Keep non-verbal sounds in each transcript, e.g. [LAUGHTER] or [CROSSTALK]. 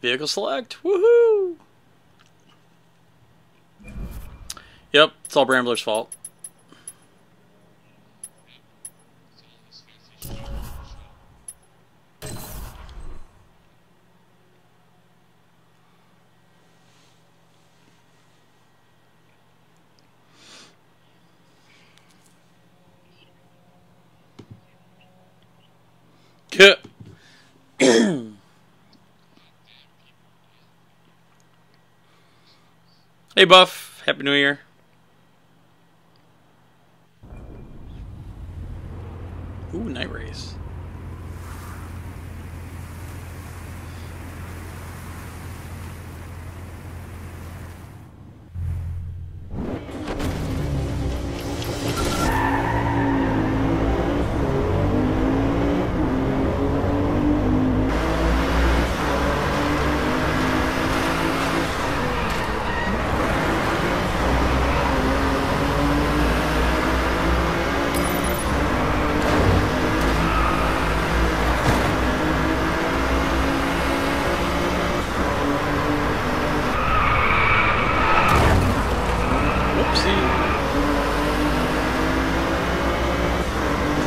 Vehicle select. Woohoo! Yep, it's all Brambler's fault. Yeah. Hey, Buff. Happy New Year.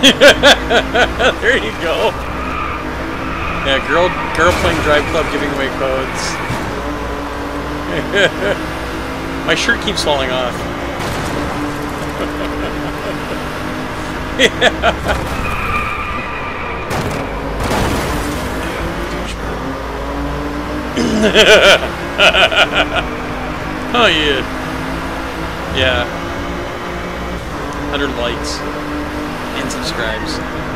[LAUGHS] there you go. Yeah, girl, girl playing Driveclub giving away codes. [LAUGHS] My shirt keeps falling off. [LAUGHS] oh yeah. Yeah. 100 likes subscribes.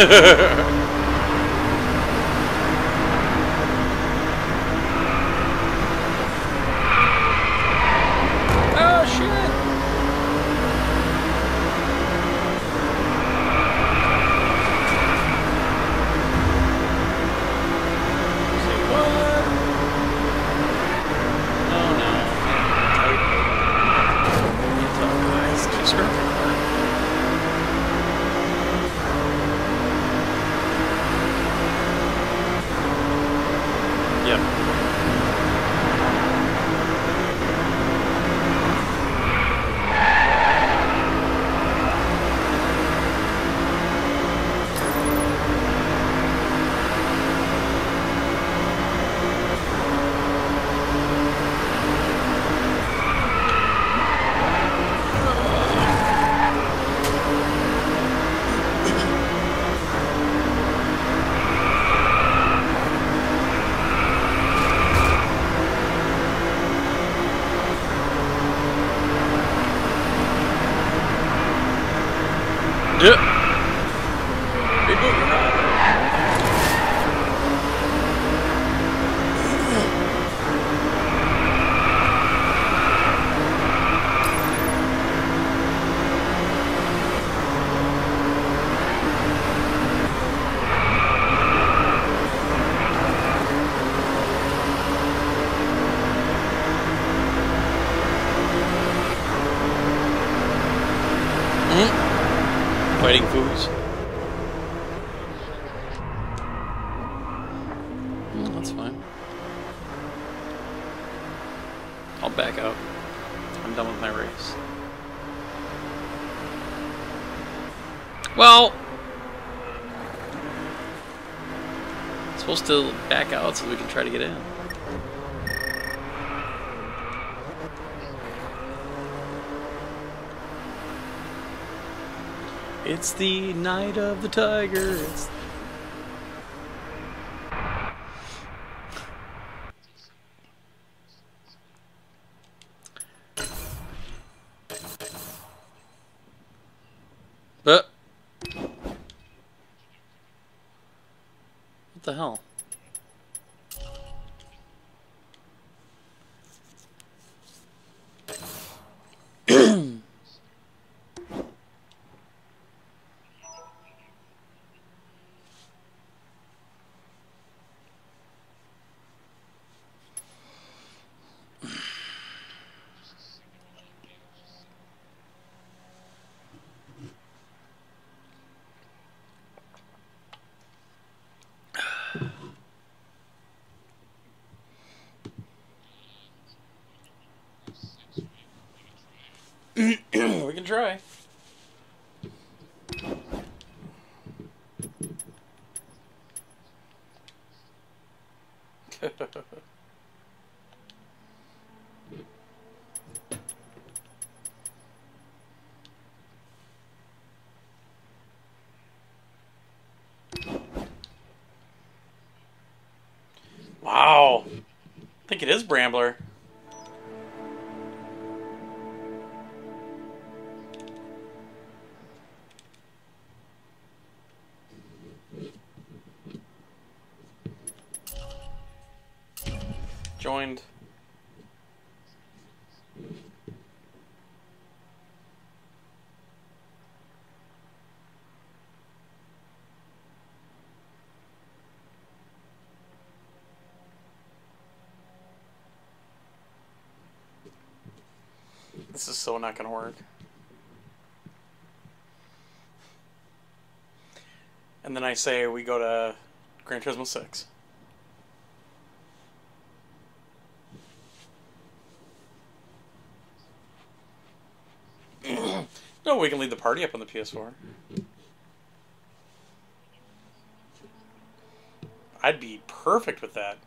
Ha ha ha ha! Back out so we can try to get in. It's the night of the tiger. It's But what the hell? we can try. wow. I think it is Brambler. Not going to work. And then I say we go to Gran Turismo 6. [CLEARS THROAT] no, we can lead the party up on the PS4. I'd be perfect with that.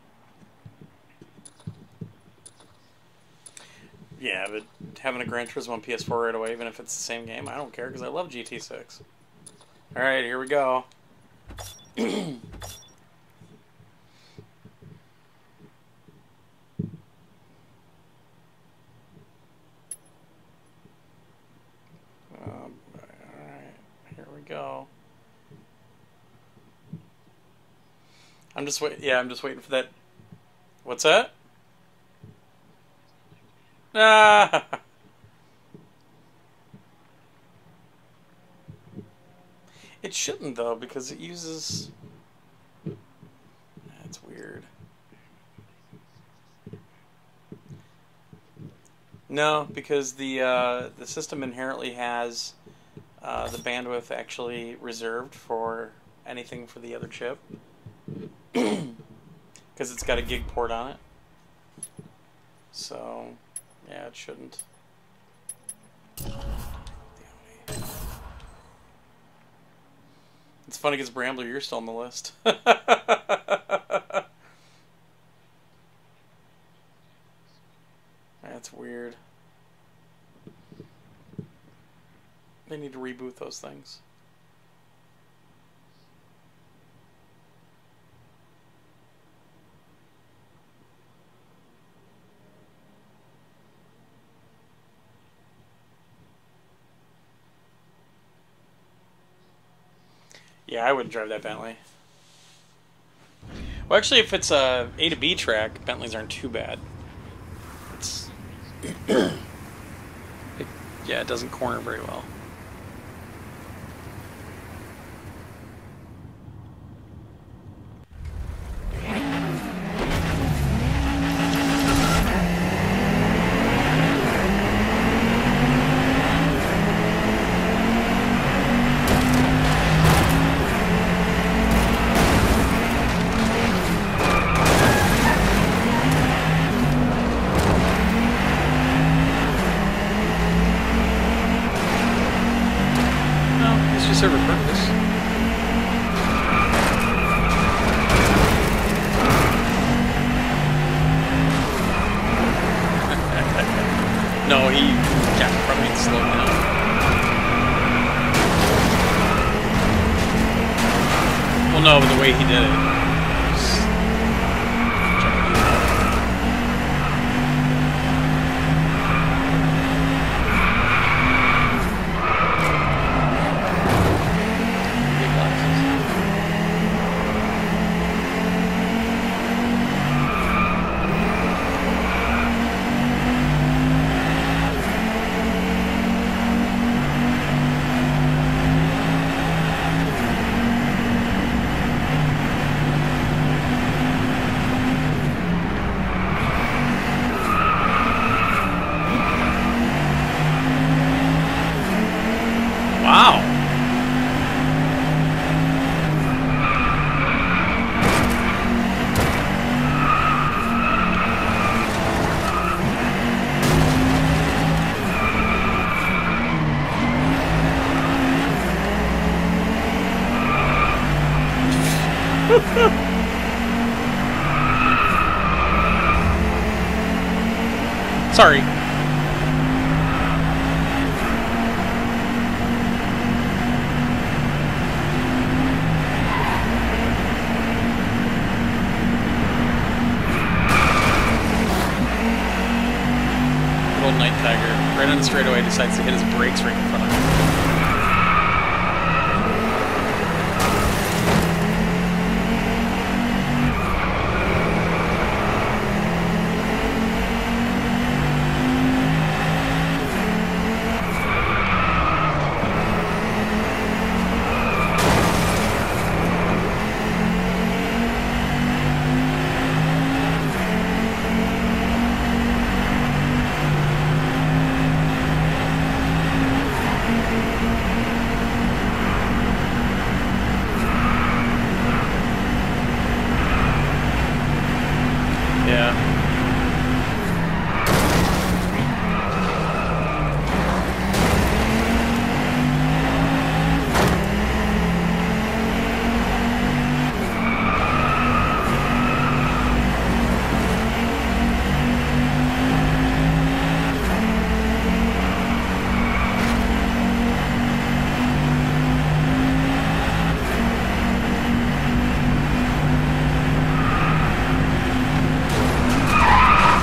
Yeah, but having a Gran Turismo on PS4 right away, even if it's the same game, I don't care because I love GT6. Alright, here we go. Um, Alright, here we go. I'm just wait. Yeah, I'm just waiting for that. What's that? Ah. It shouldn't though because it uses. That's weird. No, because the uh, the system inherently has uh, the bandwidth actually reserved for anything for the other chip [CLEARS THROAT] because it's got a gig port on it. So, yeah, it shouldn't. Funny because Brambler, you're still on the list. [LAUGHS] That's weird. They need to reboot those things. Wouldn't drive that Bentley. Well, actually, if it's a A to B track, Bentleys aren't too bad. It's [COUGHS] it, yeah, it doesn't corner very well.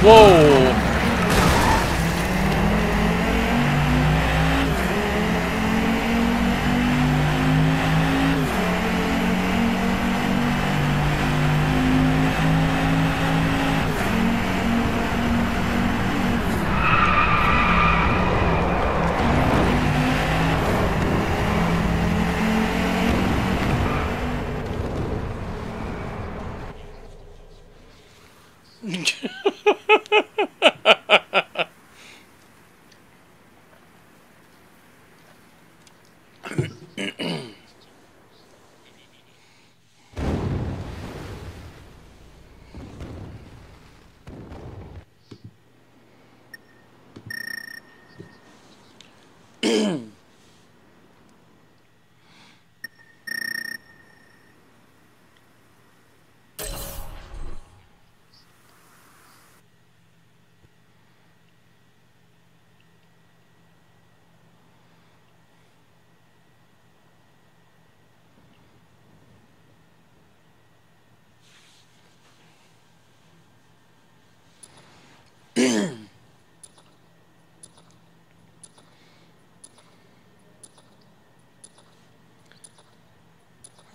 Whoa!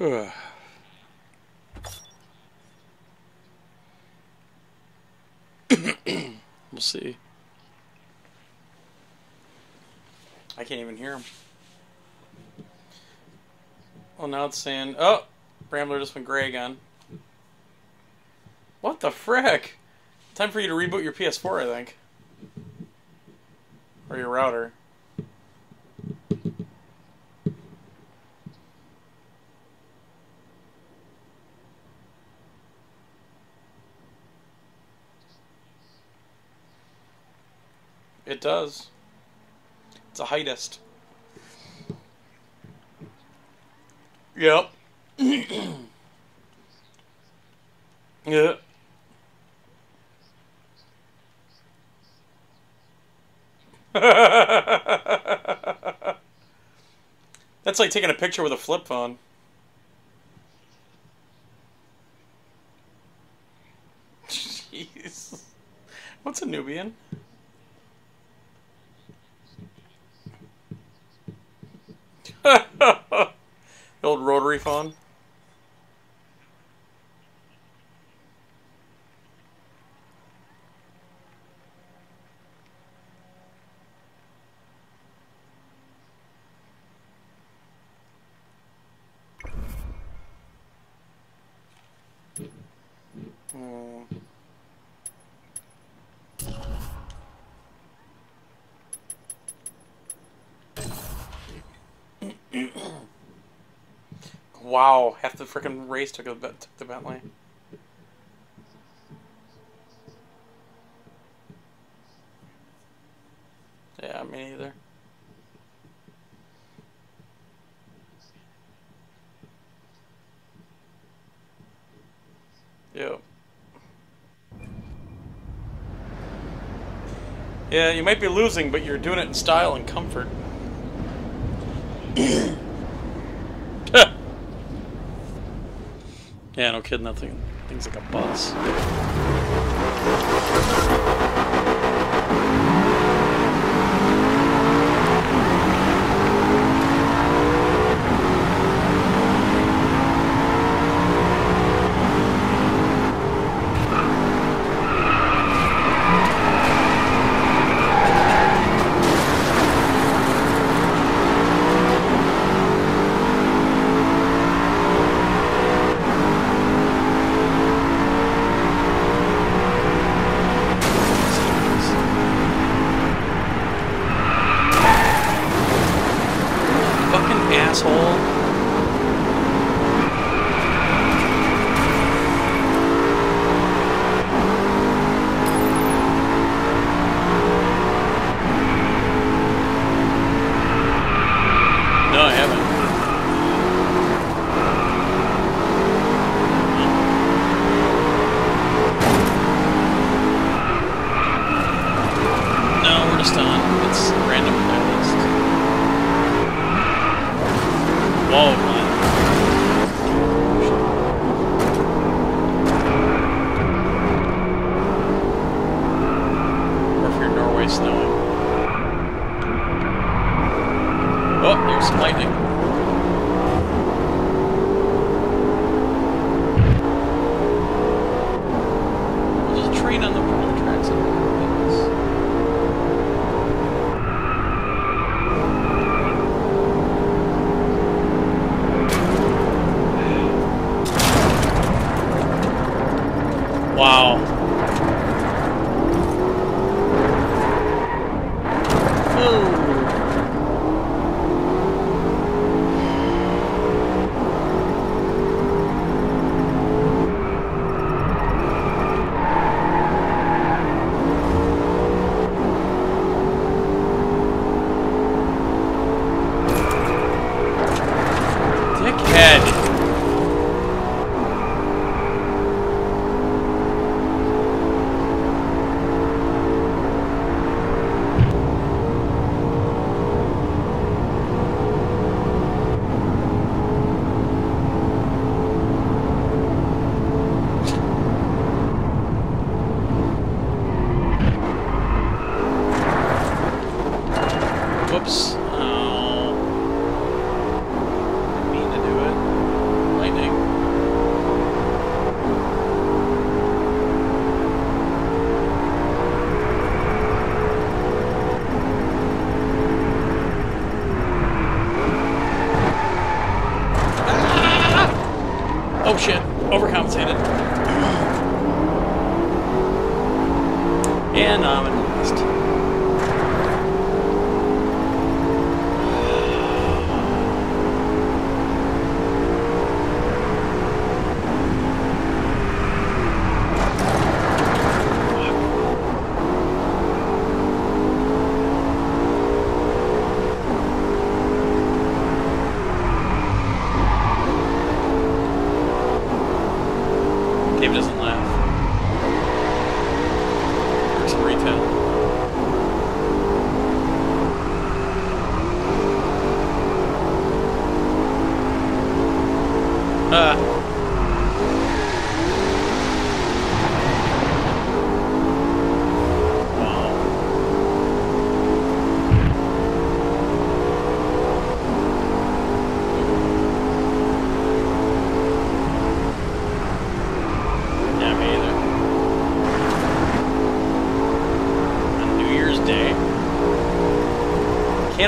We'll see. I can't even hear him. Well, now it's saying, oh, Brambler just went gray again. What the frick? Time for you to reboot your PS4, I think. Or your router. does. It's a heightist. Yep. [CLEARS THROAT] yeah. [LAUGHS] That's like taking a picture with a flip phone. wow, half the freaking race took, a, took the Bentley. Yeah, me neither. Yeah. Yeah, you might be losing, but you're doing it in style and comfort. [CLEARS THROAT] Yeah, no kidding. That thing, thing's like a bus.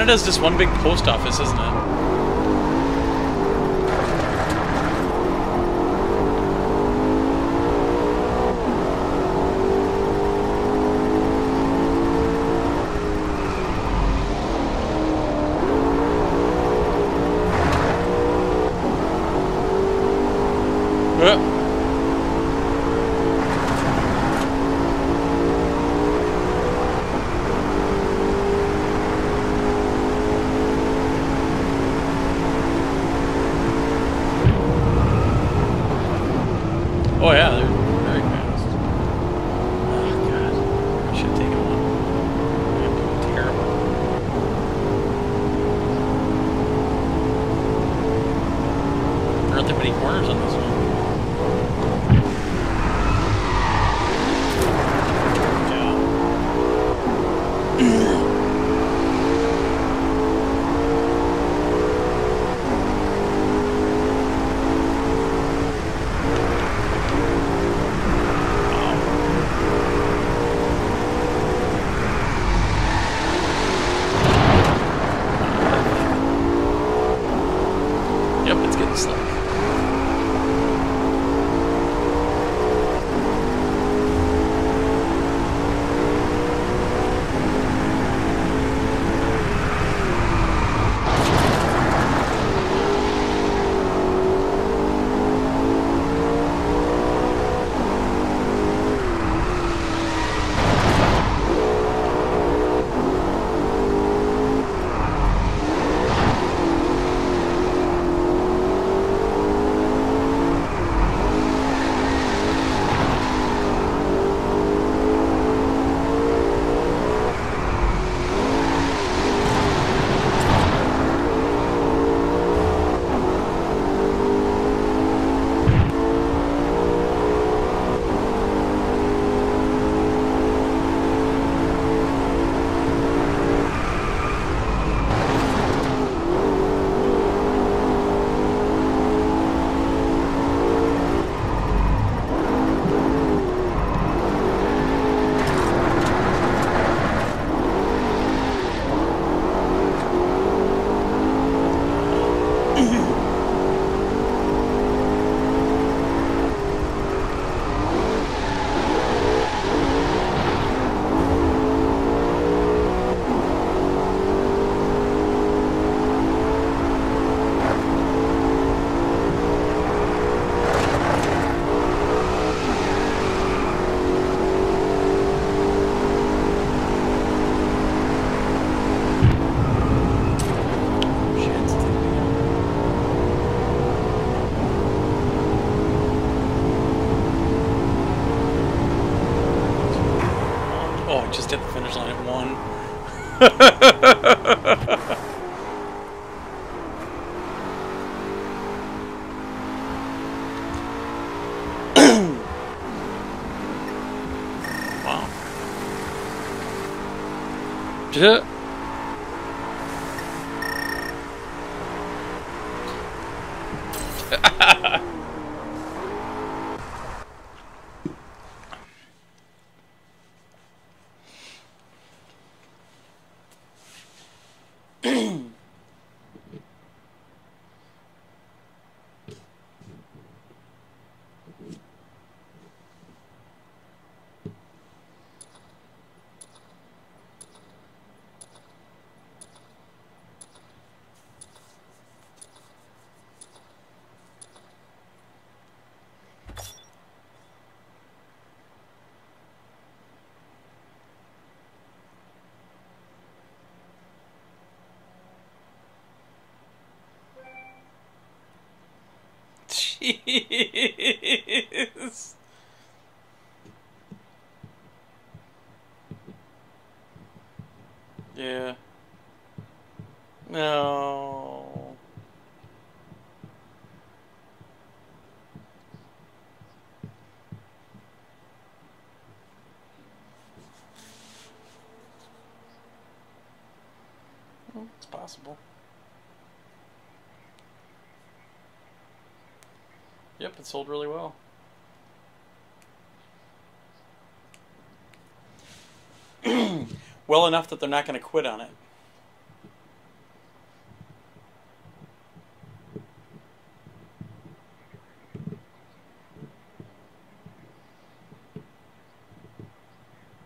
Canada's just one big post office, isn't it? sold really well. [CLEARS THROAT] well enough that they're not going to quit on it.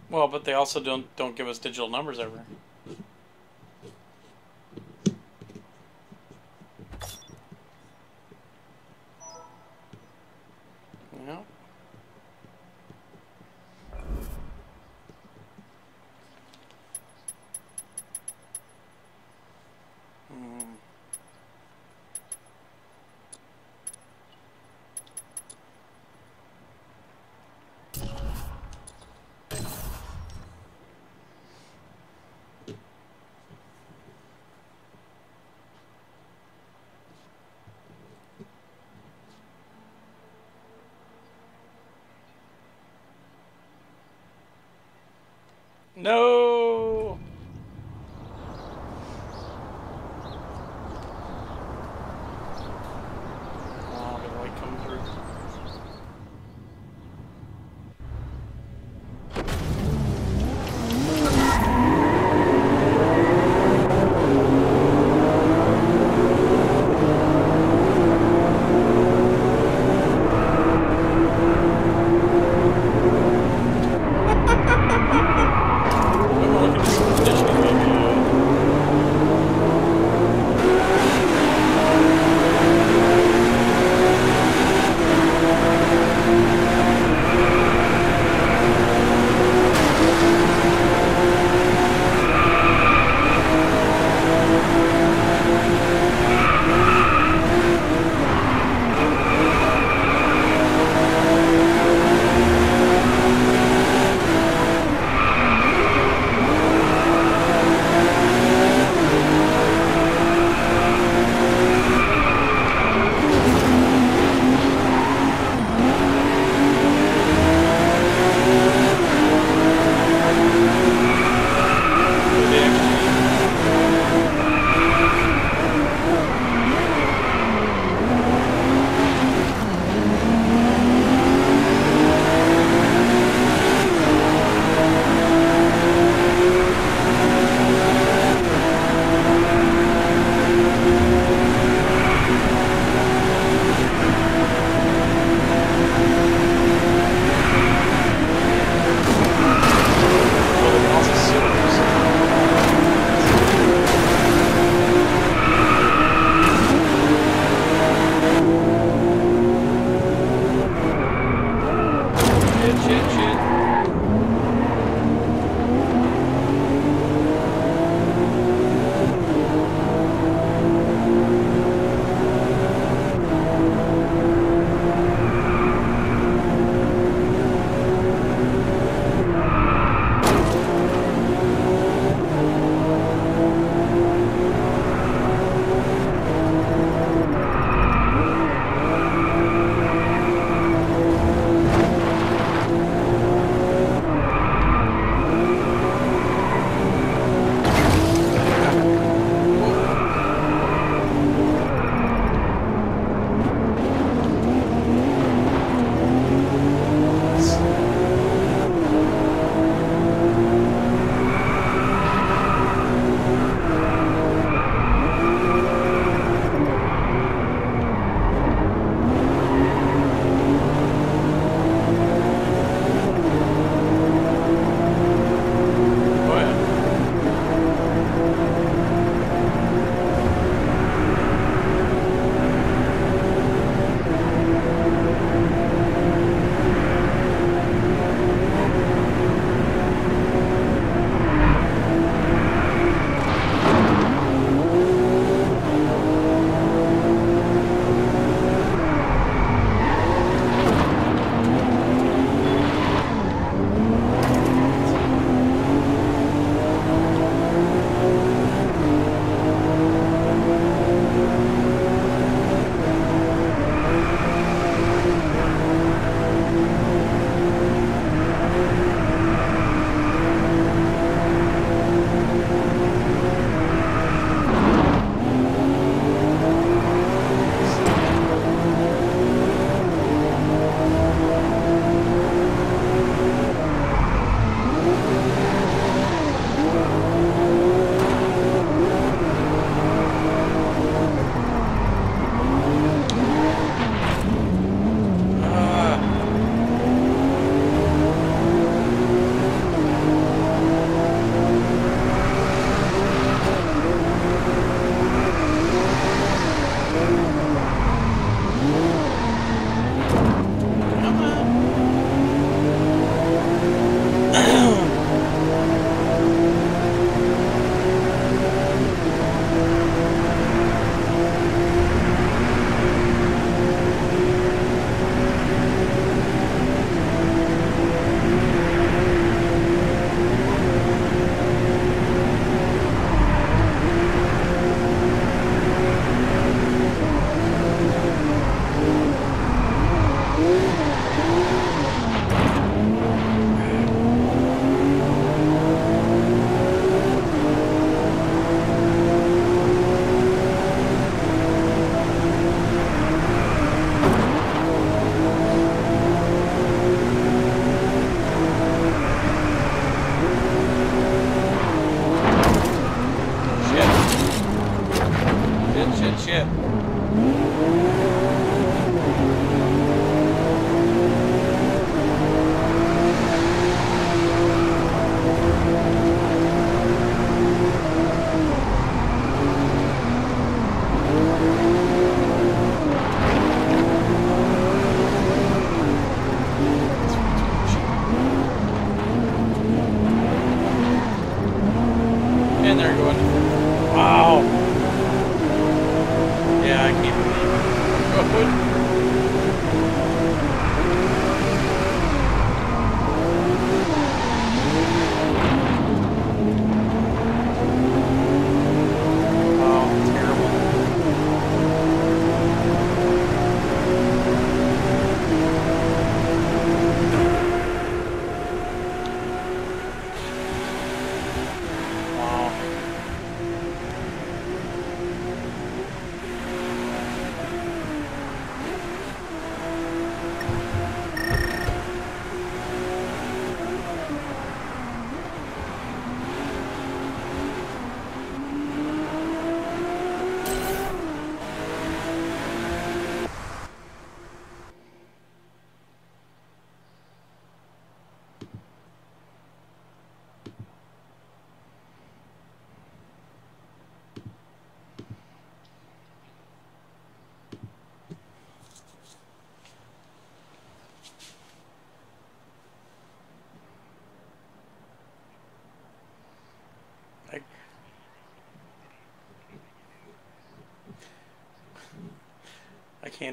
Well, but they also don't don't give us digital numbers ever.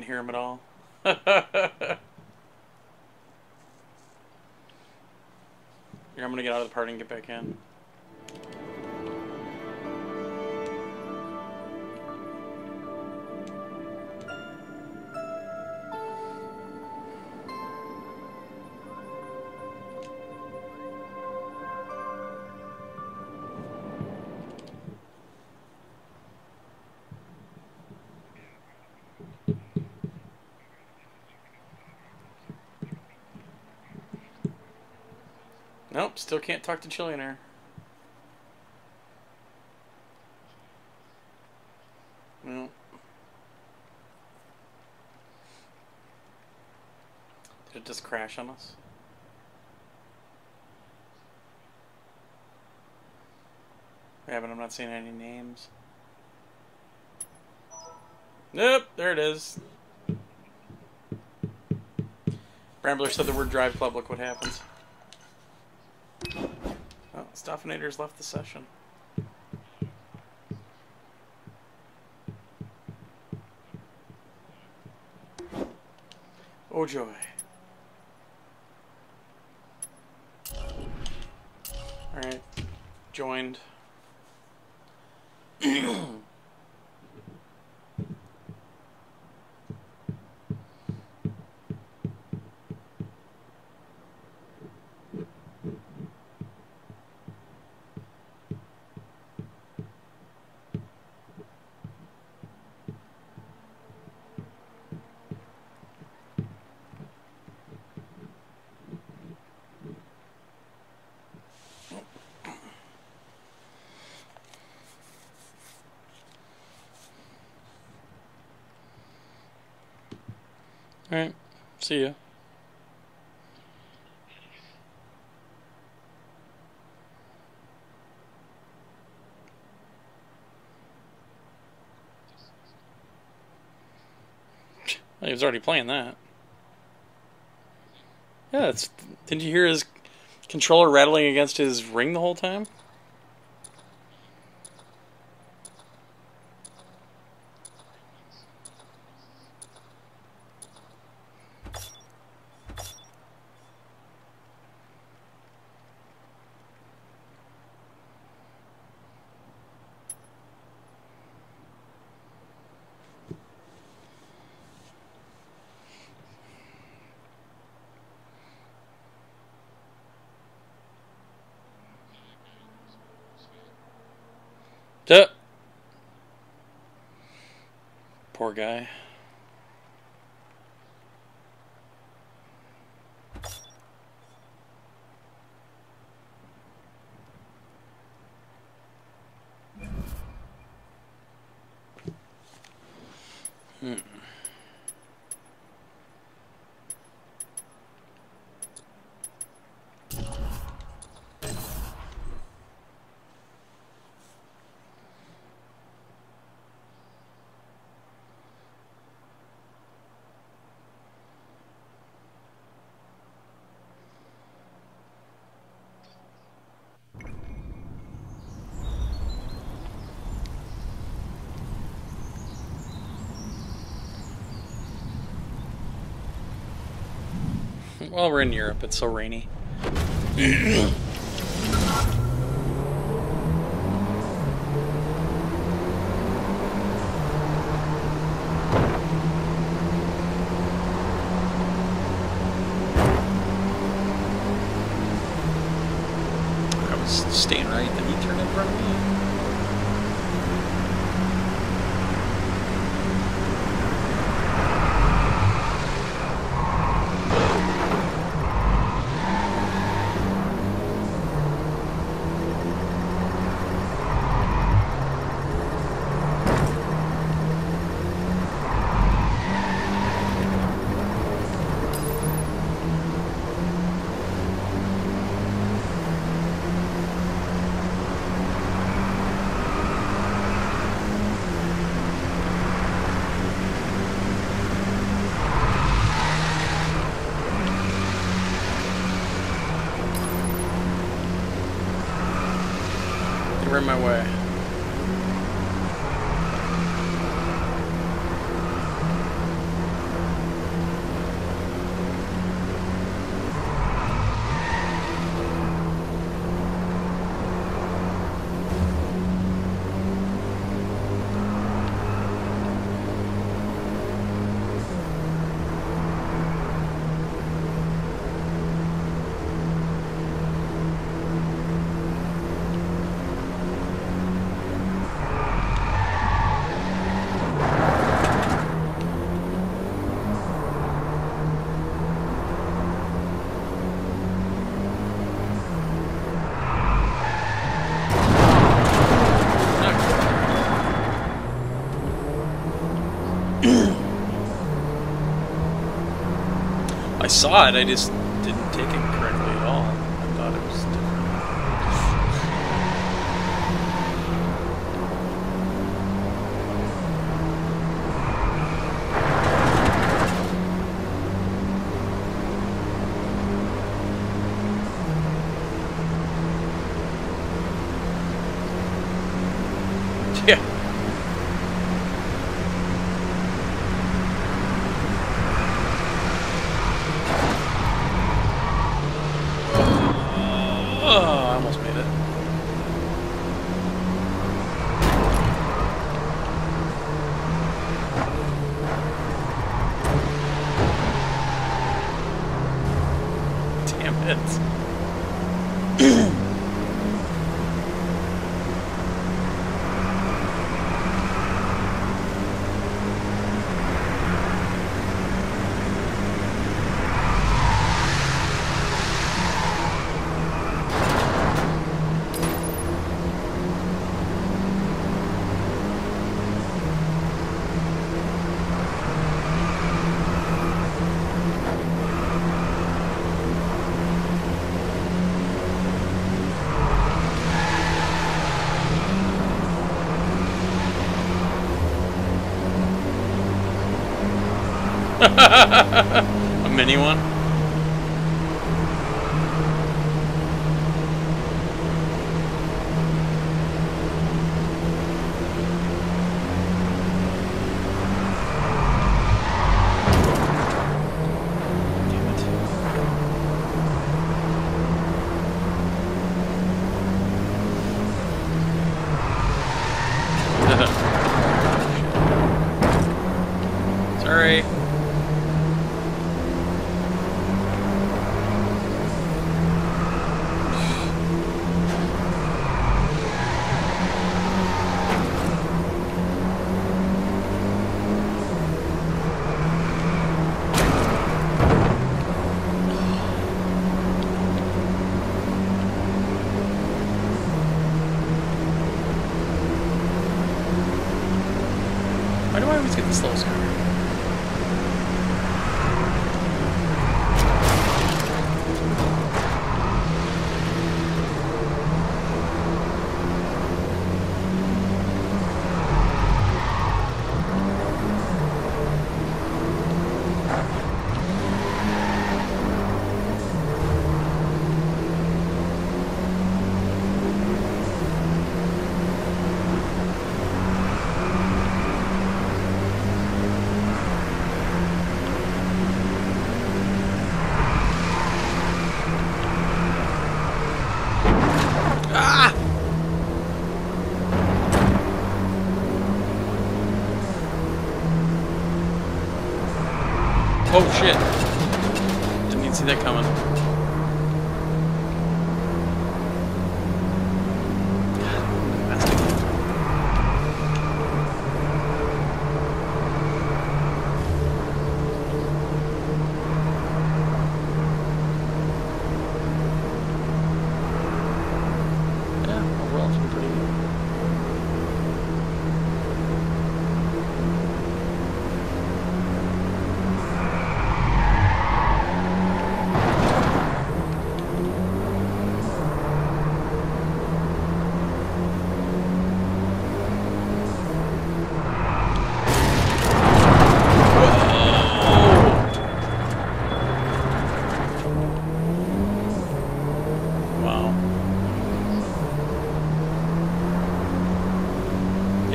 Hear him at all. [LAUGHS] Here, I'm gonna get out of the party and get back in. Still can't talk to Chillionaire. No. Did it just crash on us? Yeah, but I'm not seeing any names. Nope, there it is. Brambler said the word Driveclub, look what happens. Stoffinator's left the session. Oh joy. Alright. Joined. Alright. See ya. [LAUGHS] He was already playing that. Yeah, it's. Didn't you hear his controller rattling against his ring the whole time? Well, we're in Europe. It's so rainy. [CLEARS THROAT] saw it. I just didn't take it [LAUGHS] a mini one?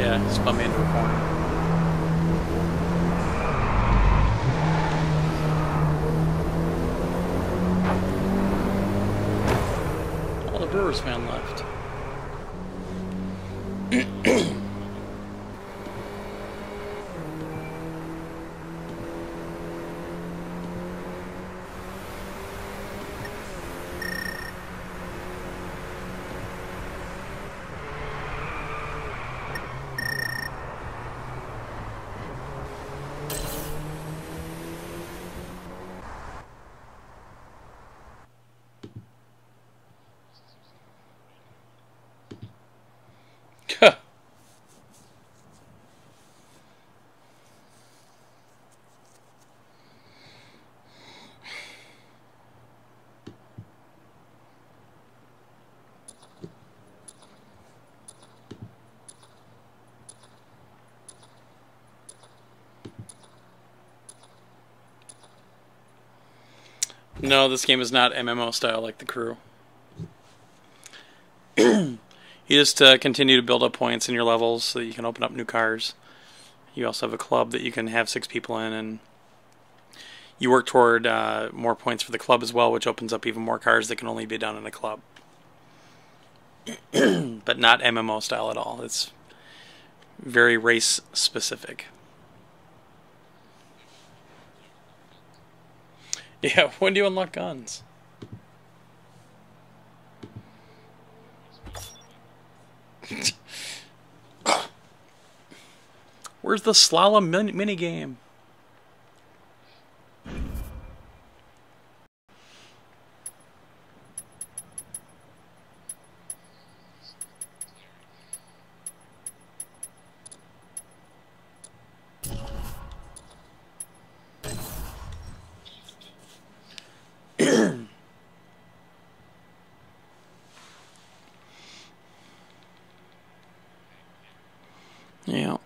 Yeah, spun me into a corner. All the Brewer's found left. [CLEARS THROAT] No, this game is not MMO style like the crew. [CLEARS THROAT] you just uh, continue to build up points in your levels so that you can open up new cars. You also have a club that you can have six people in, and you work toward uh, more points for the club as well, which opens up even more cars that can only be done in a club. [CLEARS THROAT] but not MMO style at all. It's very race specific. [LAUGHS] Yeah, when do you unlock guns? [LAUGHS] Where's the slalom min- mini game? yeah.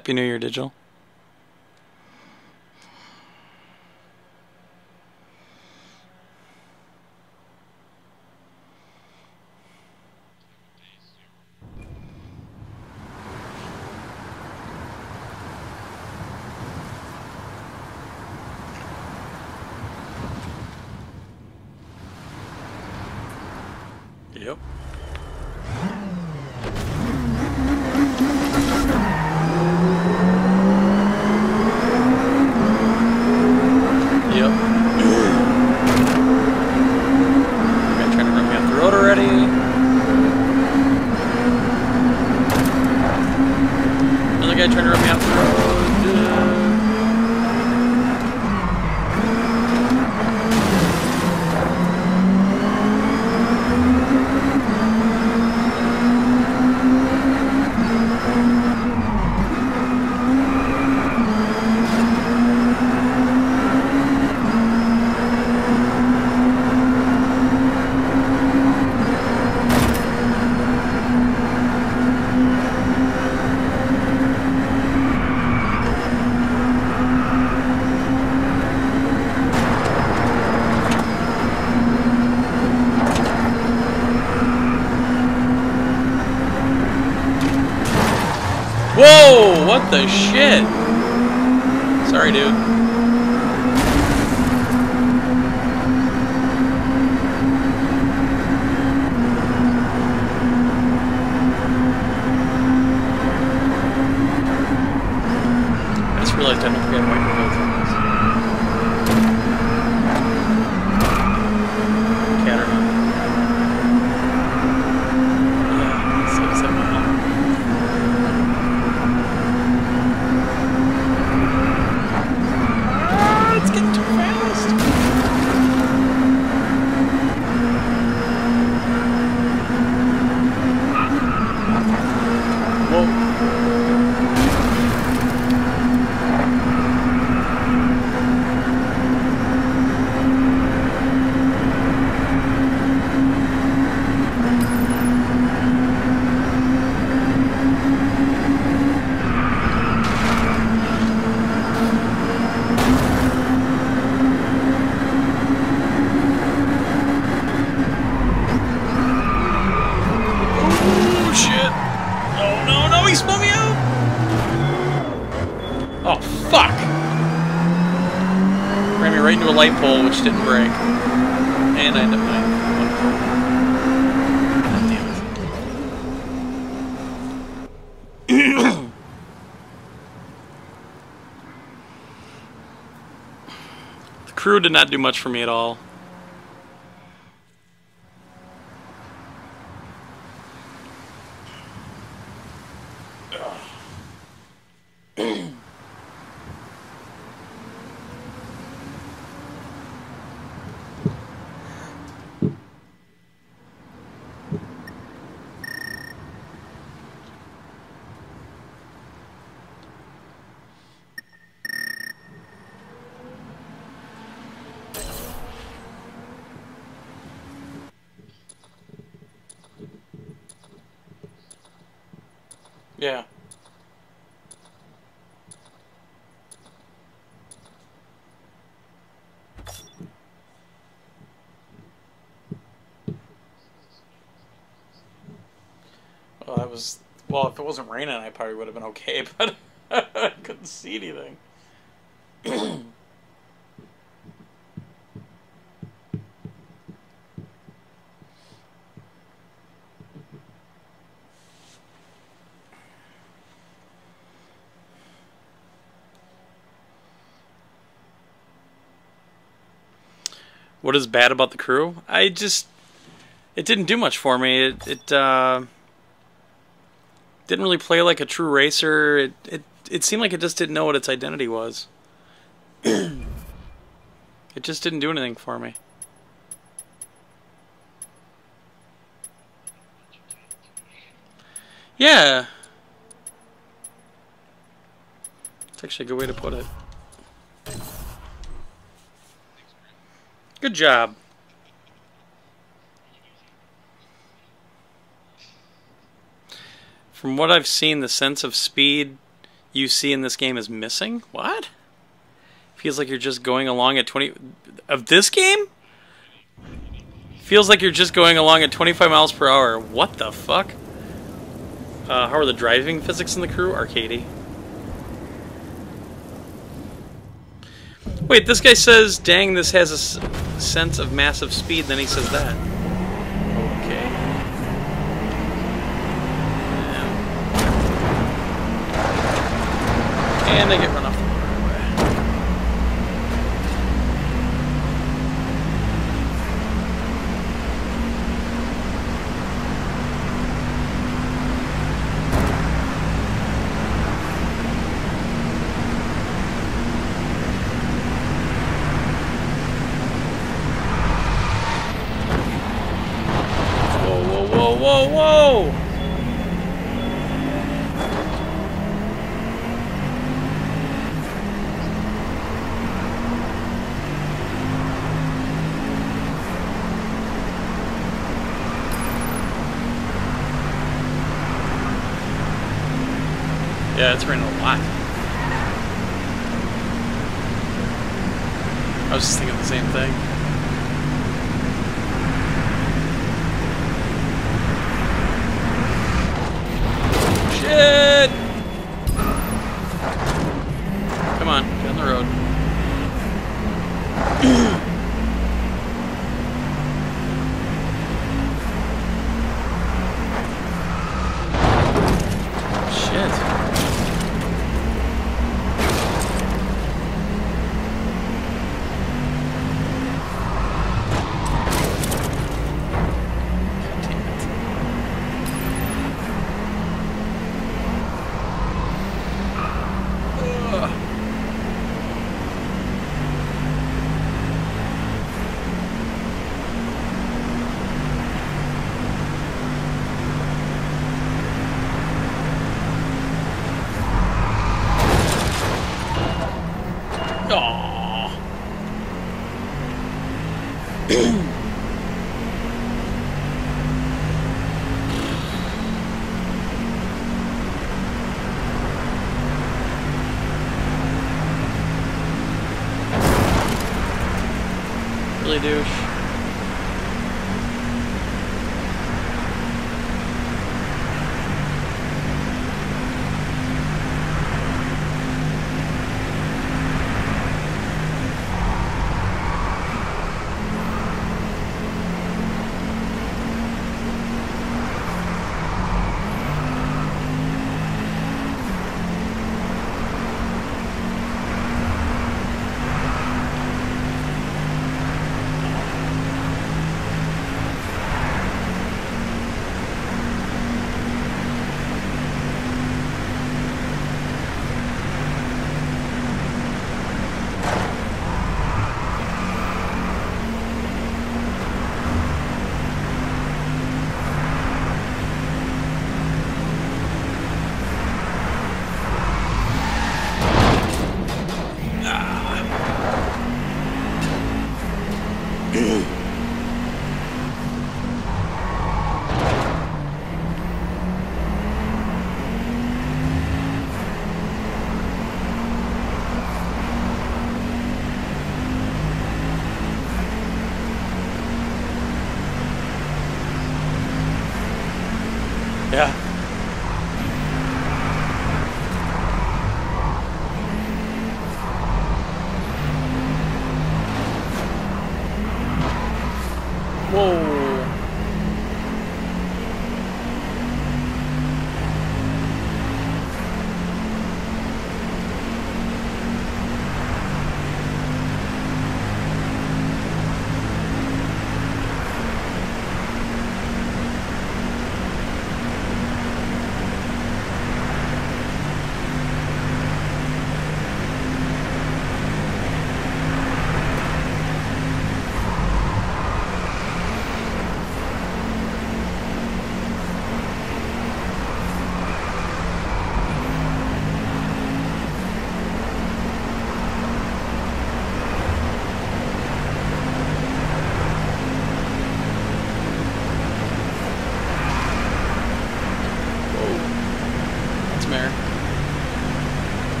Happy New Year, Digital. Yep. Yep. Guy trying to run me off the road already. Another guy trying to run me off the road. Uh, Whoa! What the shit? Sorry, dude. I just realized I don't forget white remotes on this. Caterham. Yeah, so is that one. Ah, it's getting too fast. Whoa. Oh shit! No, no, no! He spun me out! Oh fuck! Ran me right into a light pole, which didn't break, and I ended up dying. God damn it! the did not do much for me at all. Yeah. it was well, if it wasn't raining, I probably would have been okay, [LAUGHS] but I couldn't see anything. what is bad about the crew? I just it didn't do much for me. It it uh, didn't really play like a true racer. It it it seemed like it just didn't know what its identity was. [CLEARS THROAT] it just didn't do anything for me. Yeah. It's actually a good way to put it. Good job. From what I've seen, the sense of speed you see in this game is missing. What? Feels like you're just going along at 20 of this game? Feels like you're just going along at 25 miles per hour. What the fuck? Uh, how are the driving physics in the crew? Arcady. Wait, this guy says, dang, this has a sense of massive speed, then he says that. Okay. I get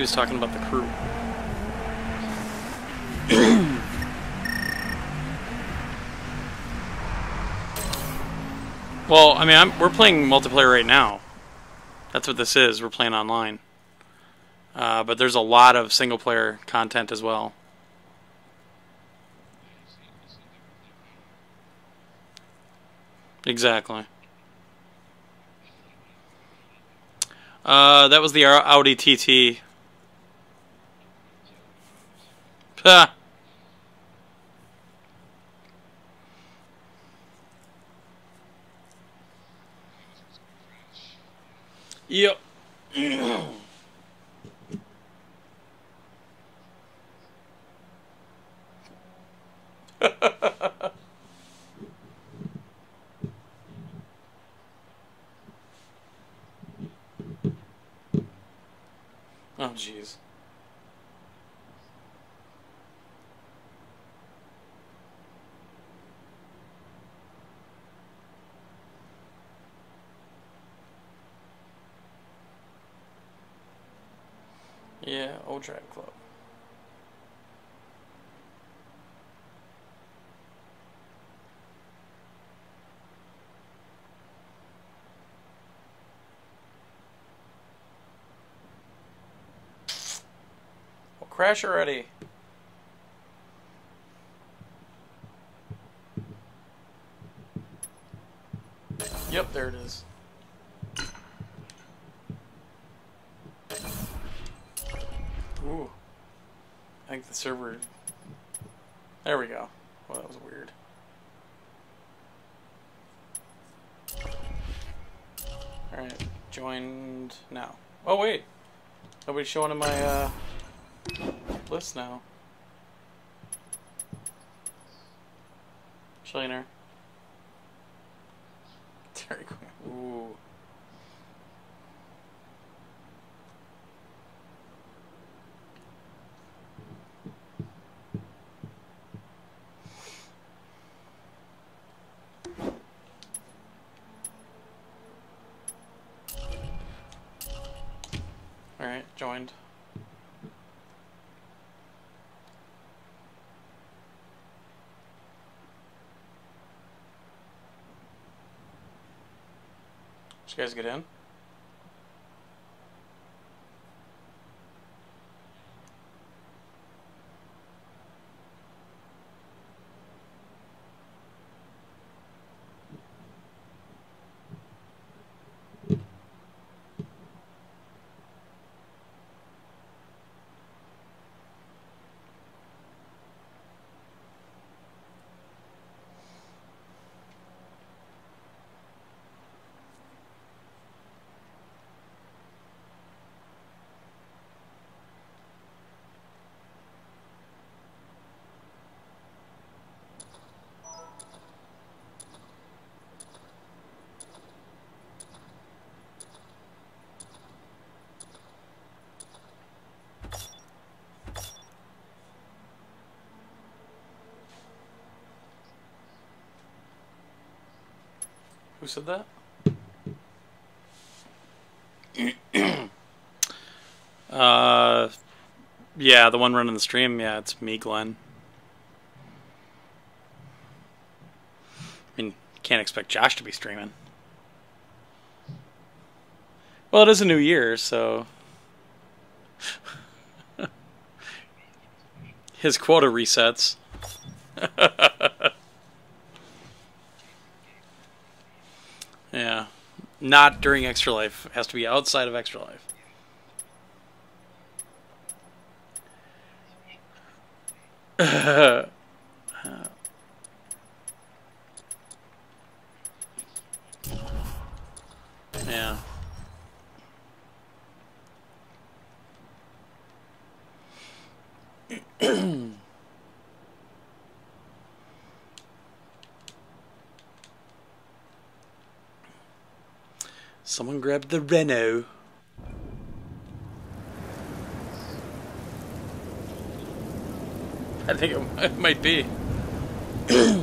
He was talking about the crew. [CLEARS THROAT] well, I mean, I'm, we're playing multiplayer right now. That's what this is. We're playing online. Uh, but there's a lot of single player content as well. Exactly. Uh, that was the Audi TT. [LAUGHS] Yep. [LAUGHS] oh, jeez. Yeah, Old Driveclub. Well, crash already. Yep, there it is. I think the server. There we go. Well, that was weird. Alright, joined now. Oh, wait. Nobody's showing in my uh, list now. Schliner. [LAUGHS] Terry Queen. Ooh. Alright, joined. Did you guys get in? Who said that? [CLEARS THROAT] Uh, yeah, the one running the stream. Yeah, it's me, Glenn. I mean, can't expect Josh to be streaming. Well, it is a new year, so [LAUGHS] his quota resets. [LAUGHS] yeah, not during Extra Life. It has to be outside of Extra Life. [LAUGHS] the Renault. I think it, [LAUGHS] it might be. [COUGHS]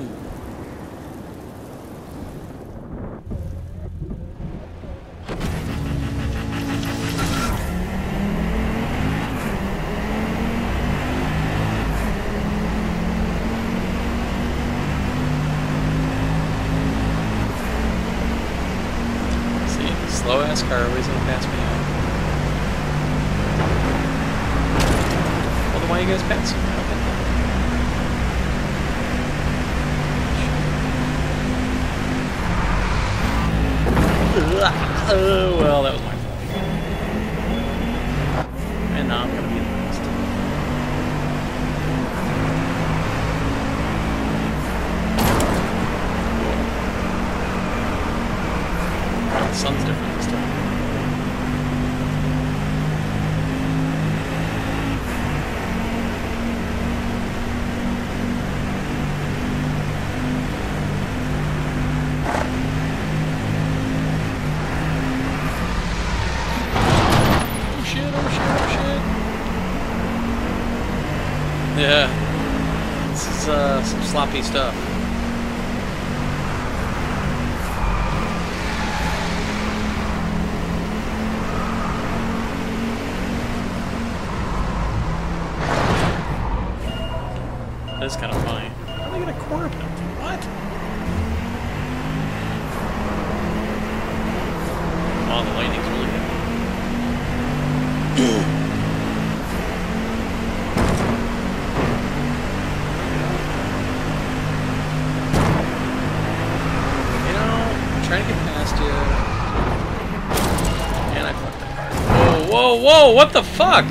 Whoa! What the fuck?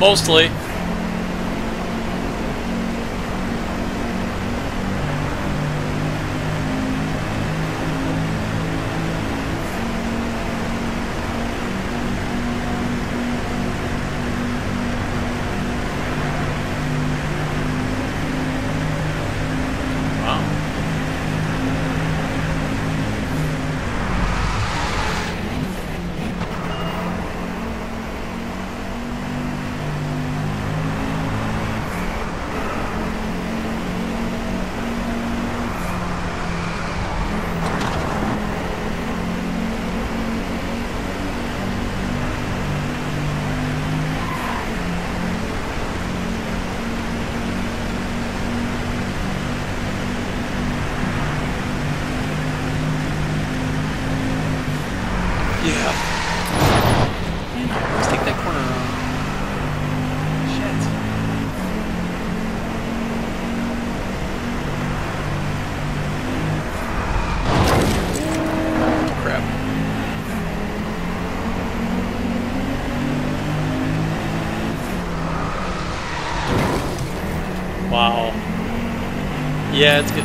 Mostly. Wow. Yeah. Man, let's take that corner around. Shit. Crap. Wow. Yeah, getting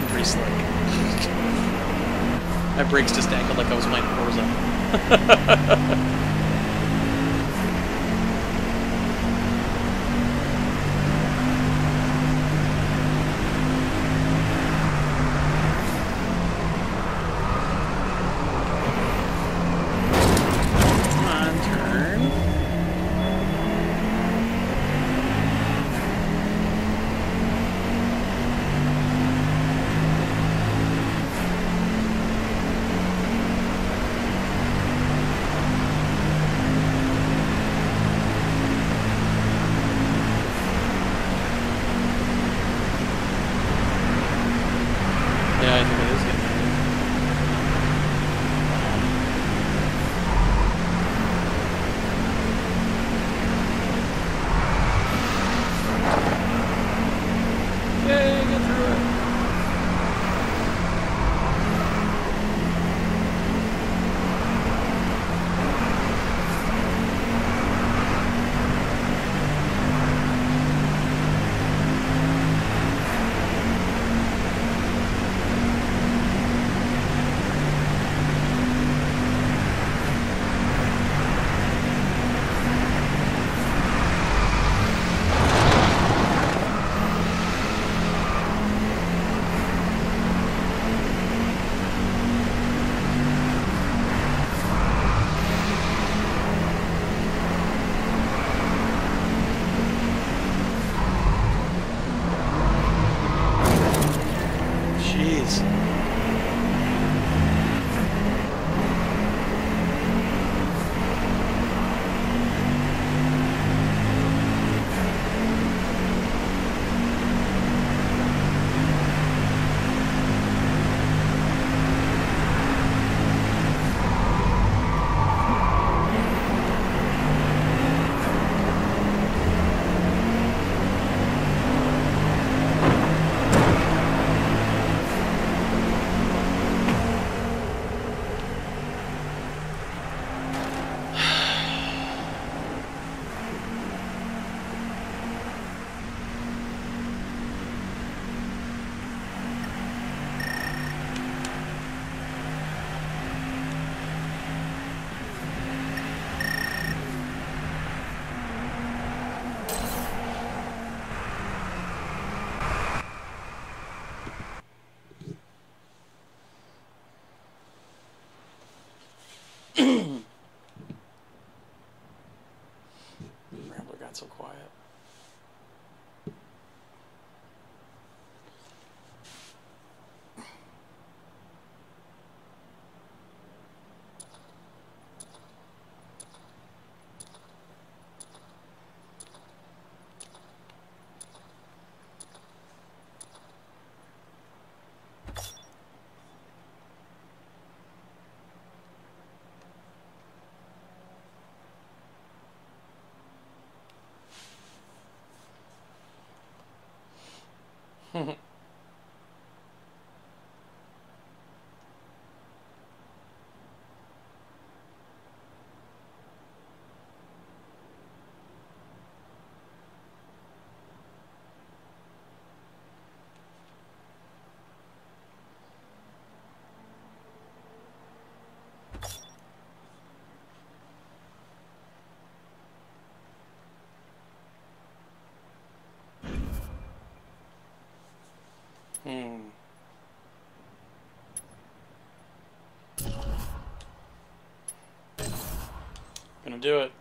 do it.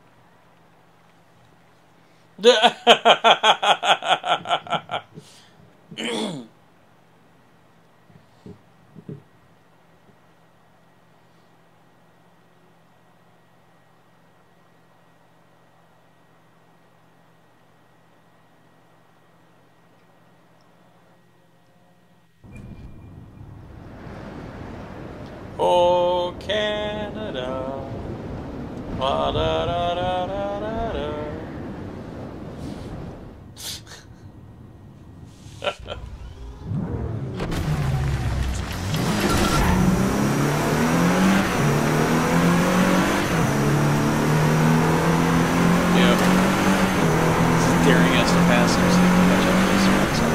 [LAUGHS] oh, Canada. Ba-da-da-da-da-da-da. Yep. It's daring us to pass him so we can catch up to this next one.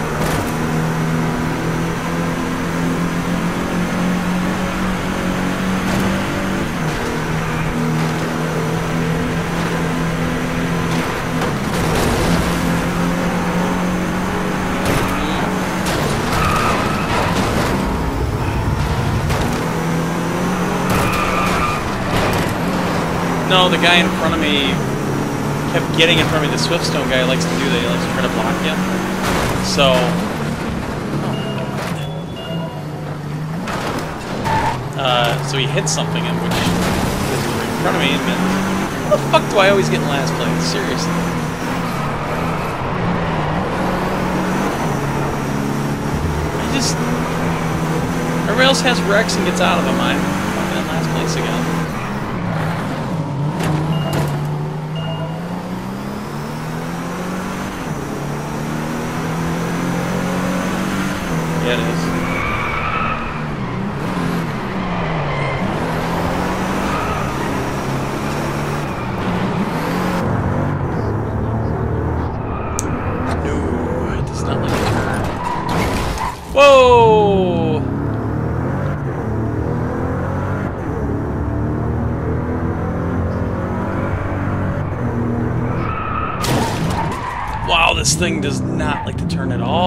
No, the guy in front of me kept getting in front of me. The Swiftstone guy likes to do that. He likes to try to block you. So. Uh, so he hit something, in which was in front of me, and how the fuck do I always get in last place? Seriously. I just. Everybody else has wrecks and gets out of them. I'm in last place again. Yeah, it is. No, it does not like to turn. Whoa! Wow, this thing does not like to turn at all.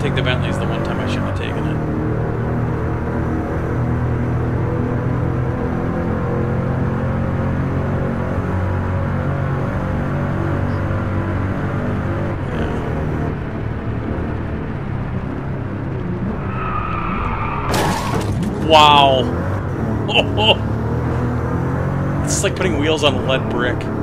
I take the Bentley is the one time I shouldn't have taken it. Wow. [LAUGHS] It's like putting wheels on a lead brick.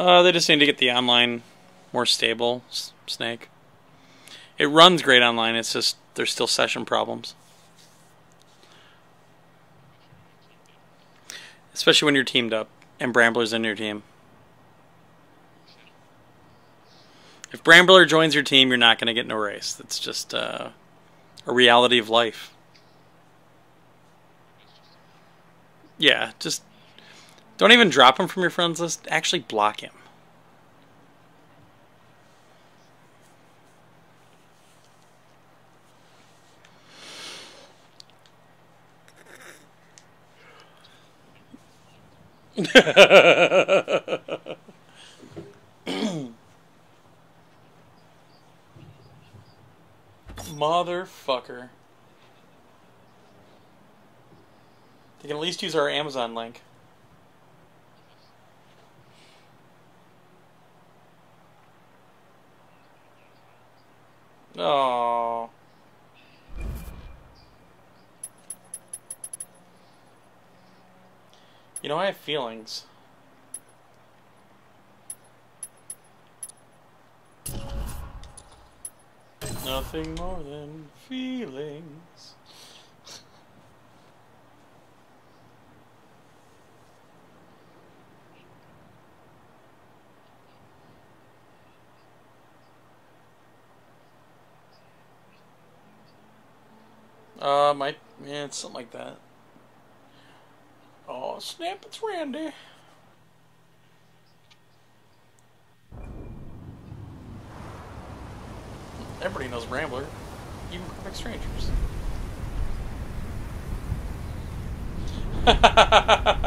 Uh, they just need to get the online more stable, Snake. It runs great online, it's just there's still session problems. Especially when you're teamed up and Brambler's in your team. If Brambler joins your team, you're not going to get no race. That's just uh, a reality of life. Yeah, just don't even drop him from your friends list. Actually, block him. Motherfucker. They can at least use our Amazon link. Oh. You know, I have feelings. Nothing more than feelings. Uh, my, yeah, it's something like that. Oh, snap, it's Randy. Everybody knows Brambler, even perfect strangers. [LAUGHS]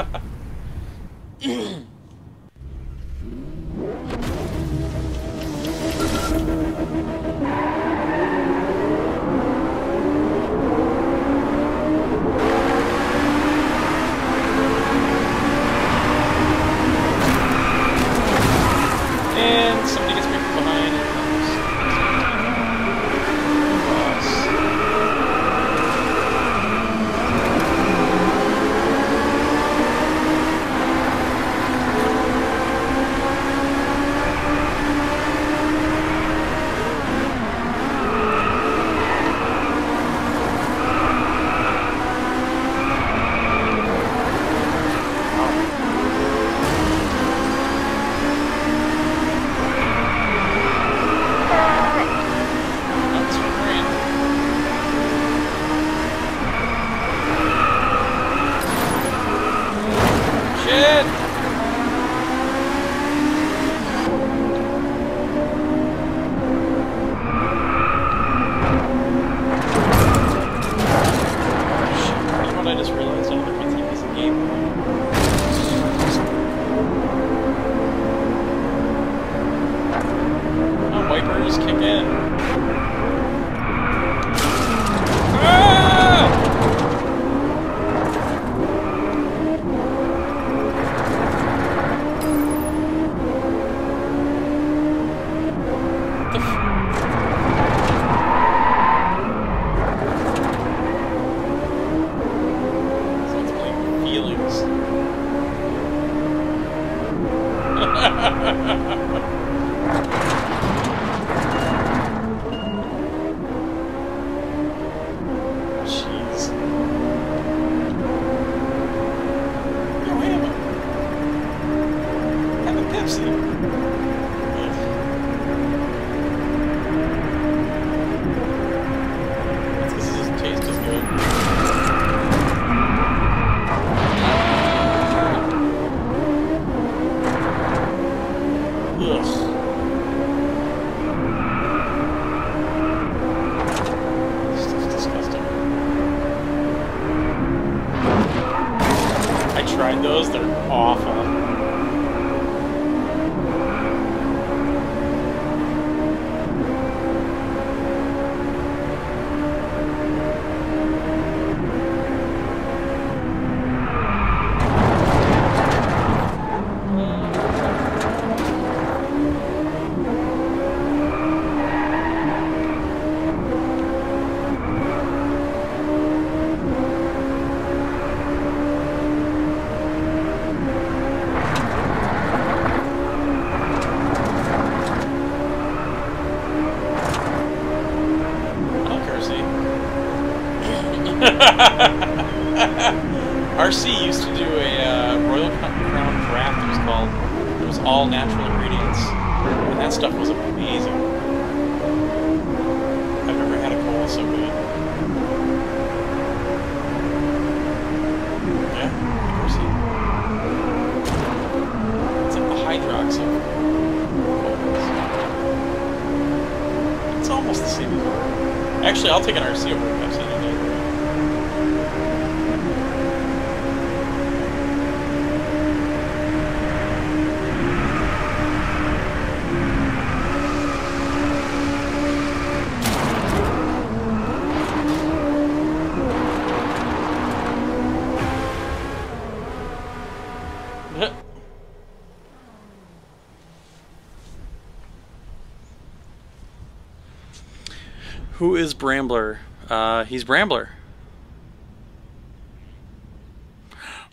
Who is Brambler? Uh, he's Brambler.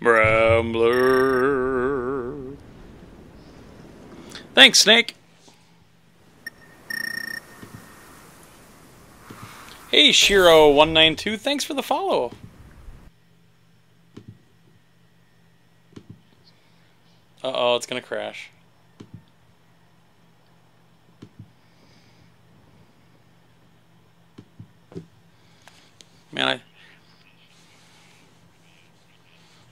Brambler. Thanks, Snake. Hey, Shiro192, thanks for the follow. Uh oh, it's gonna crash. Man, I.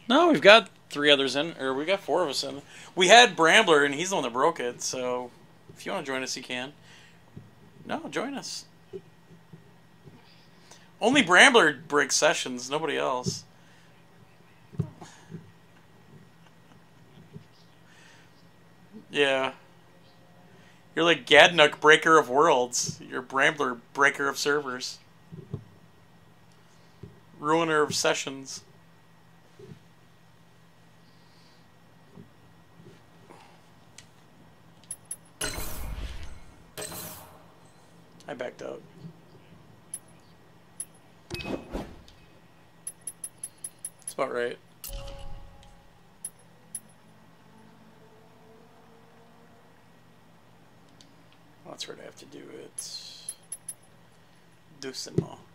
No, we've got three others in, or we got four of us in. We had Brambler, and he's the one that broke it. So, if you want to join us, you can. No, join us. Only Brambler breaks sessions, nobody else. Yeah. You're like Gadnuk, breaker of worlds. You're Brambler, breaker of servers. Ruiner of sessions. I backed out. That's about right. That's where I have to do it. Doucement.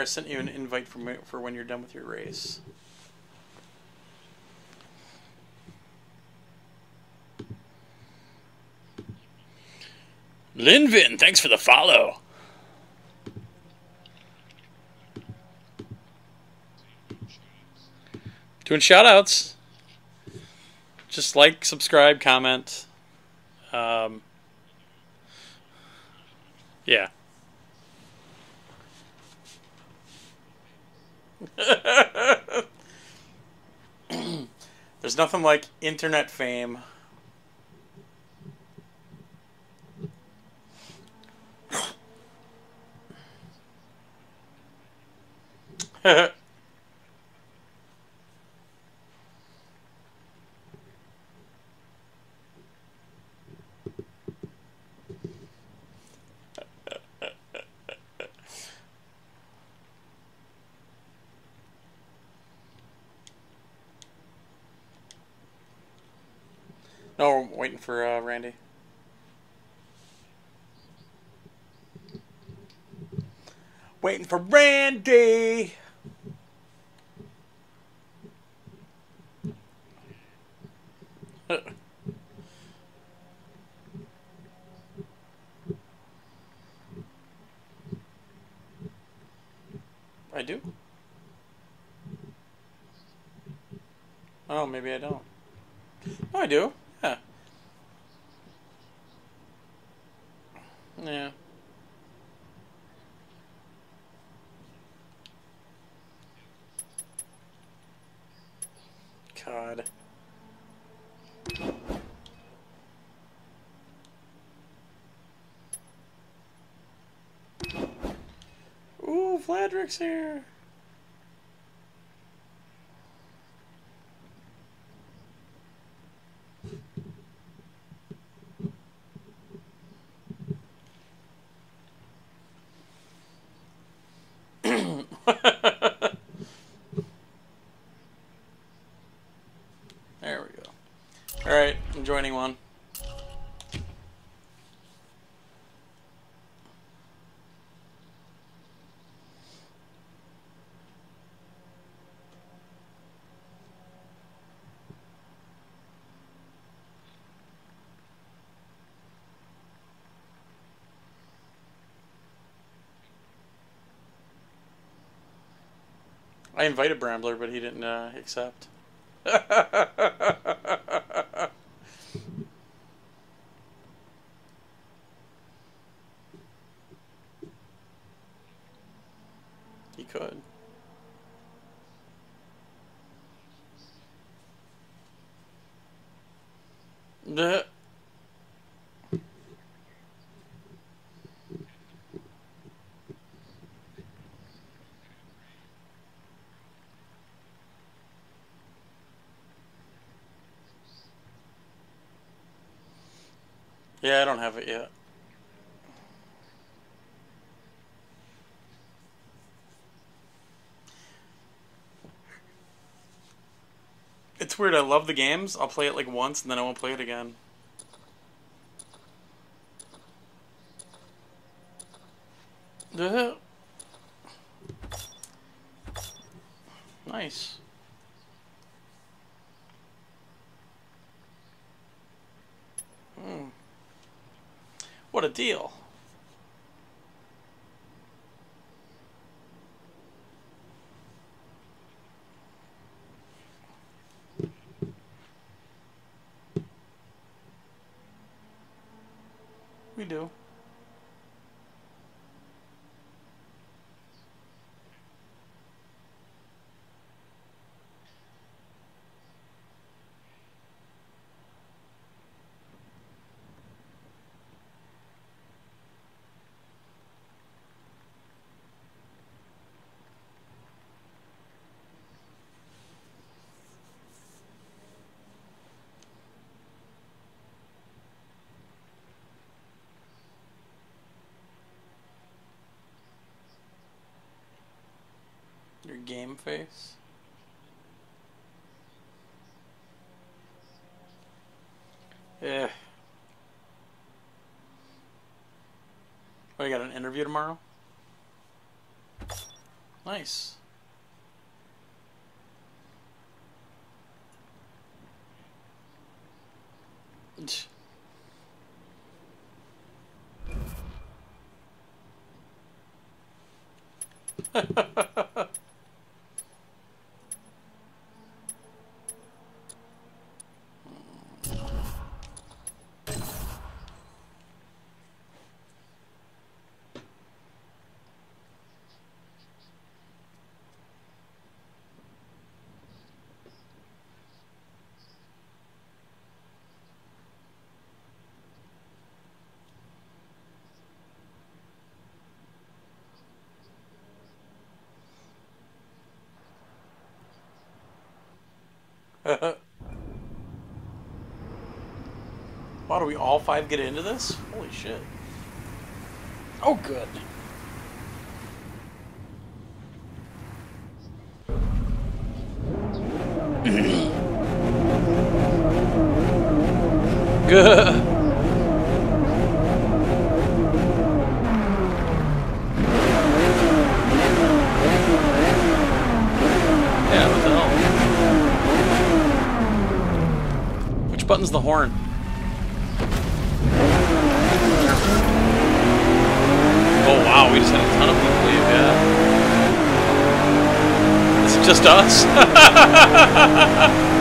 I sent you an invite for, for when you're done with your race. Linvin, thanks for the follow. Doing shoutouts. Just like, subscribe, comment. Um, yeah. [LAUGHS] There's nothing like internet fame. [LAUGHS] No, we're waiting for uh, Randy. Waiting for Randy. [LAUGHS] I do? Oh, maybe I don't. Oh, I do. Yeah. God. Ooh, Vladrik's here. Alright, I'm joining one. I invited Brambler, but he didn't uh, accept. [LAUGHS] he could. Duh. Yeah, I don't have it yet. It's weird. I love the games. I'll play it like once and then I won't play it again. Uh, nice. Hmm. What a deal. We do. Your game face. Yeah. Oh, you got an interview tomorrow? Nice. [LAUGHS] Wow, do we all five get into this? Holy shit. Oh, good. [CLEARS THROAT] Good. Yeah, what the hell? Which button's the horn? Oh wow, we just had a ton of people leave, yeah. Is it just us? [LAUGHS]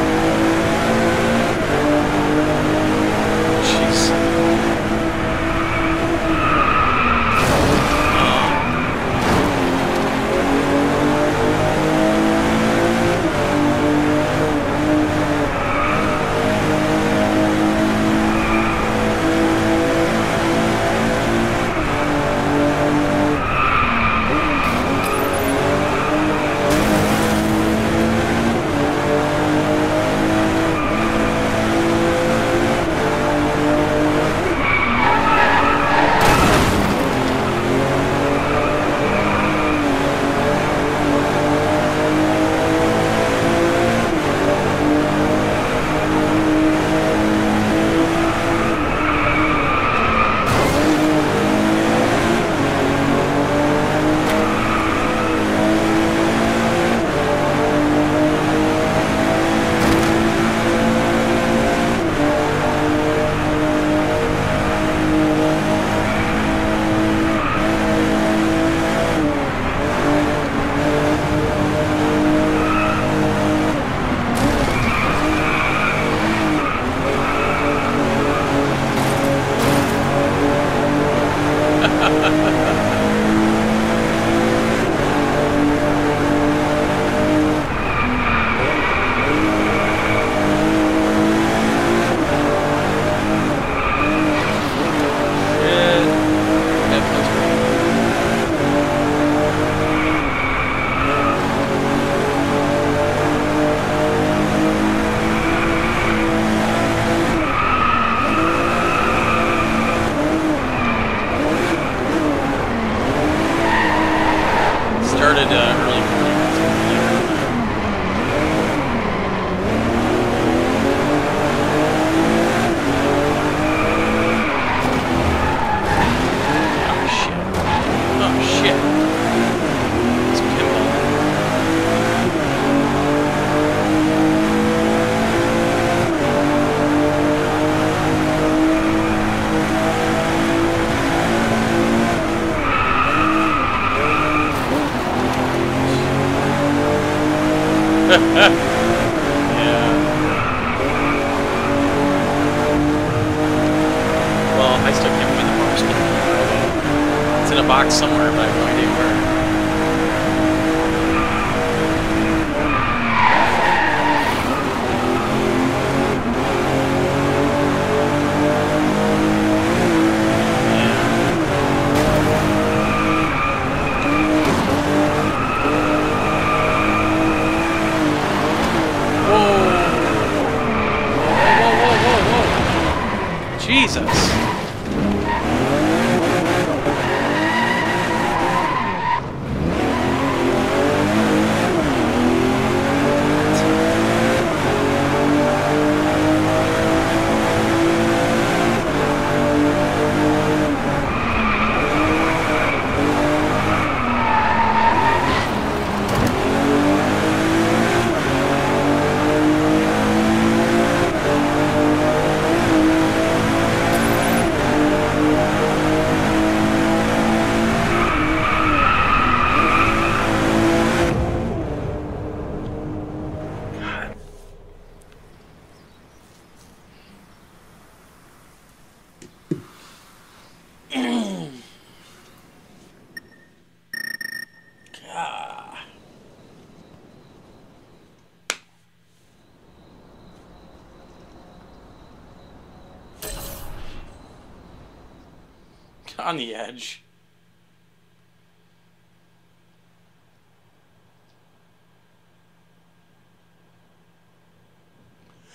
on the edge.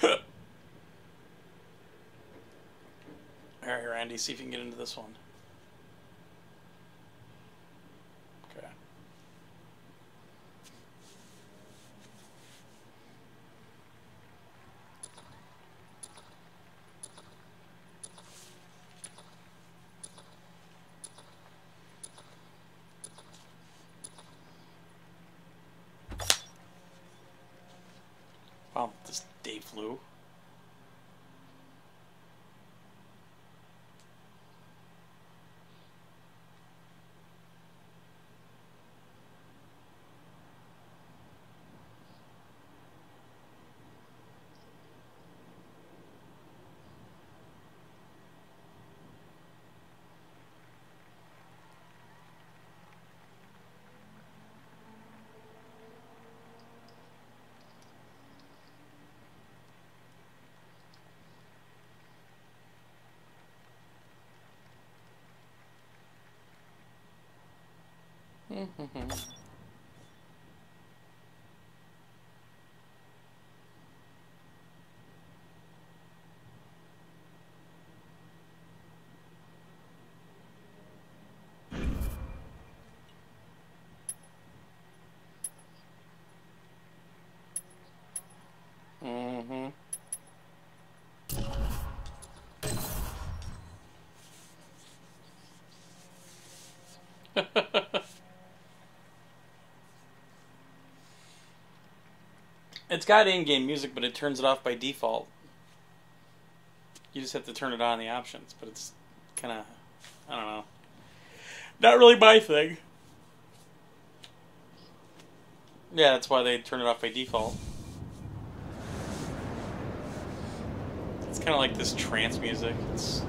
Alright, Randy, see if you can get into this one. flu. Mm-hmm. It's got in-game music, but it turns it off by default. You just have to turn it on the options, but it's kind of, I don't know, not really my thing. Yeah, that's why they turn it off by default. It's kind of like this trance music. It's,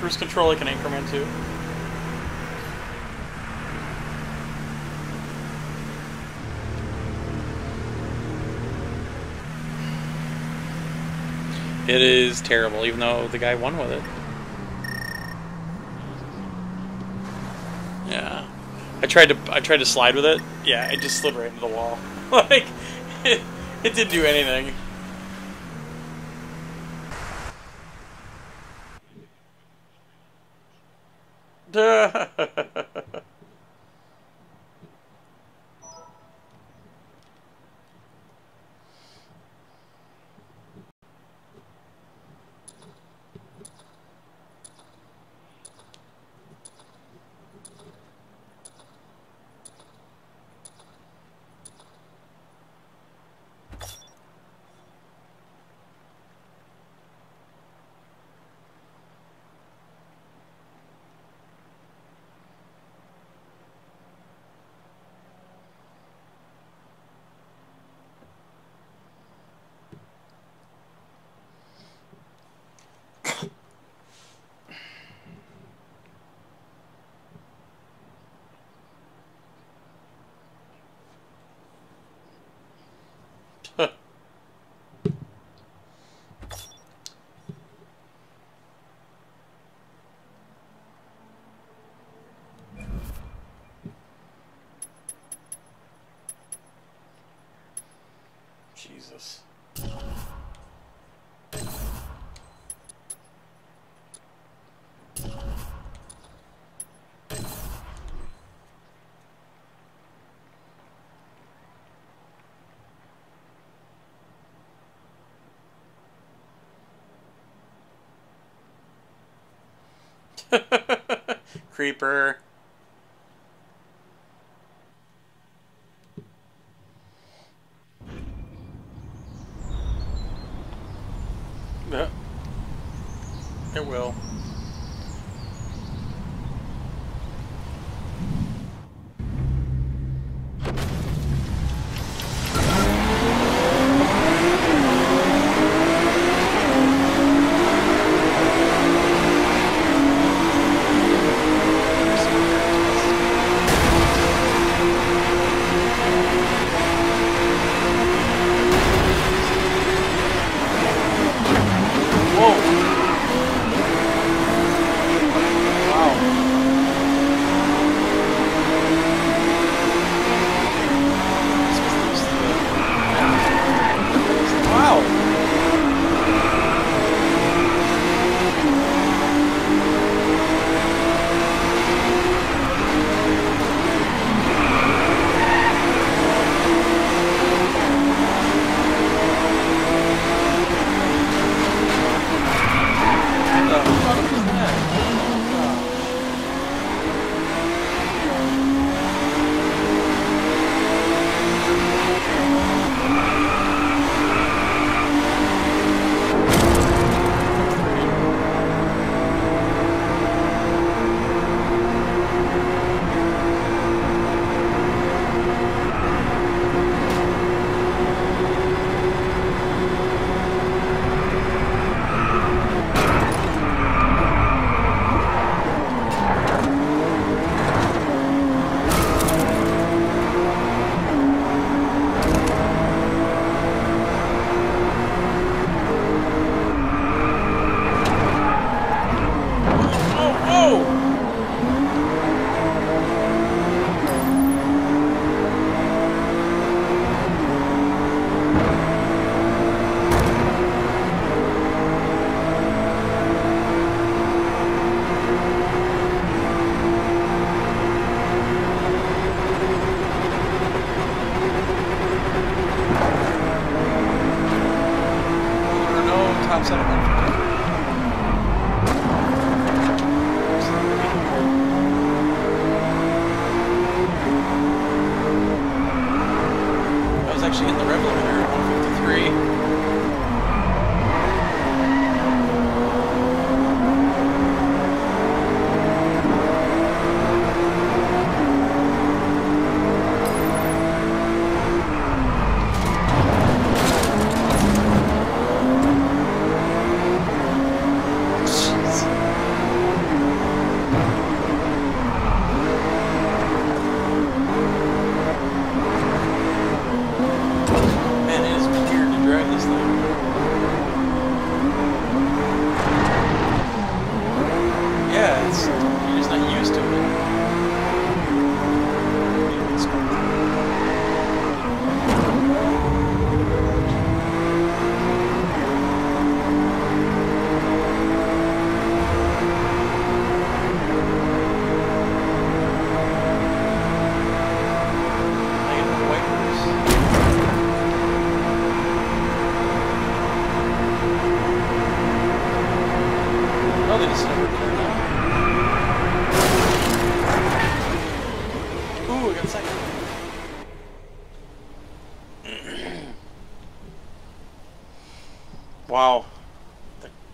Cruise control I can Anchorman too. It is terrible, even though the guy won with it. Yeah. I tried to I tried to slide with it. Yeah, it just slid right into the wall. [LAUGHS] like it, [LAUGHS] it didn't do anything. Jesus. [LAUGHS] Creeper.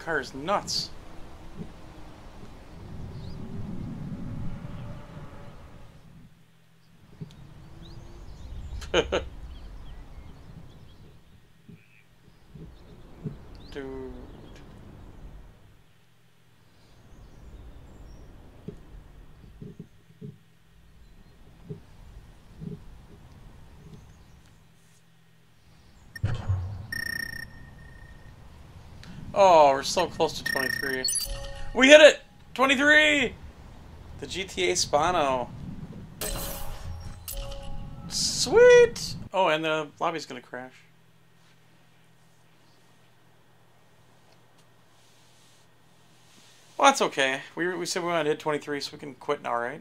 Car is nuts. Dude. Oh, we're so close to 23. We hit it! 23! The GTA Spano. Sweet! Oh, and the lobby's gonna crash. Well, that's okay. We, we said we wanted to hit 23, so we can quit now, right?